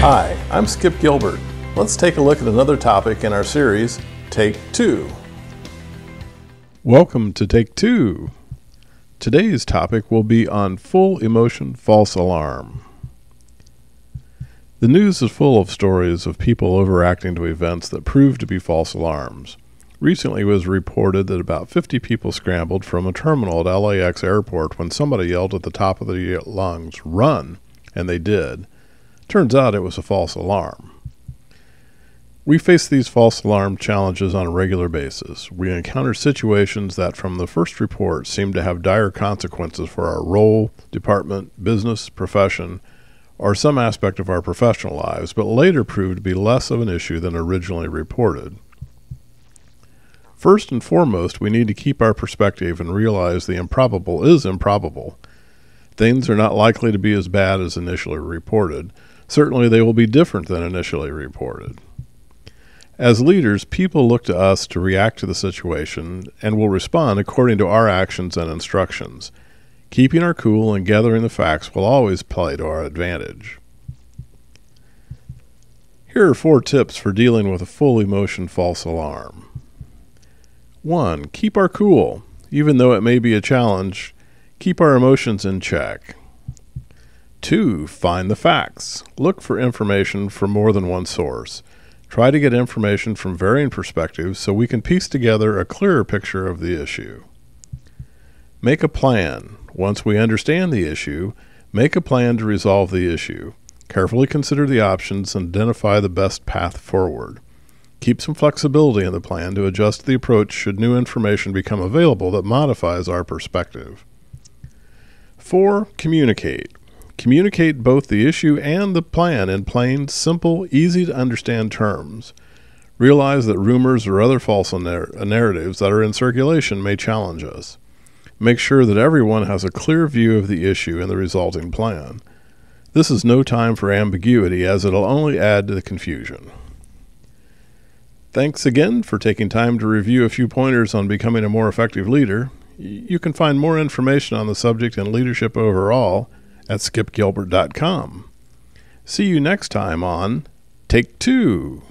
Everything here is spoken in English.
Hi, I'm Skip Gilbert. Let's take a look at another topic in our series, Take Two. Welcome to Take Two. Today's topic will be on full emotion false alarm. The news is full of stories of people overreacting to events that prove to be false alarms. Recently, it was reported that about 50 people scrambled from a terminal at LAX airport when somebody yelled at the top of their lungs, Run! And they did. Turns out it was a false alarm. We face these false alarm challenges on a regular basis. We encounter situations that, from the first report, seem to have dire consequences for our role, department, business, profession, or some aspect of our professional lives, but later prove to be less of an issue than originally reported. First and foremost, we need to keep our perspective and realize the improbable is improbable. Things are not likely to be as bad as initially reported. Certainly, they will be different than initially reported. As leaders, people look to us to react to the situation and will respond according to our actions and instructions. Keeping our cool and gathering the facts will always play to our advantage. Here are four tips for dealing with a full emotion false alarm. 1. Keep our cool. Even though it may be a challenge, keep our emotions in check. 2. Find the facts. Look for information from more than one source. Try to get information from varying perspectives so we can piece together a clearer picture of the issue. Make a plan. Once we understand the issue, make a plan to resolve the issue. Carefully consider the options and identify the best path forward. Keep some flexibility in the plan to adjust the approach should new information become available that modifies our perspective. 4. Communicate. Communicate both the issue and the plan in plain, simple, easy to understand terms. Realize that rumors or other false narr- narratives that are in circulation may challenge us. Make sure that everyone has a clear view of the issue and the resulting plan. This is no time for ambiguity, as it'll only add to the confusion. Thanks again for taking time to review a few pointers on becoming a more effective leader. You can find more information on the subject and leadership overall at skipgilbert.com. See you next time on Take Two.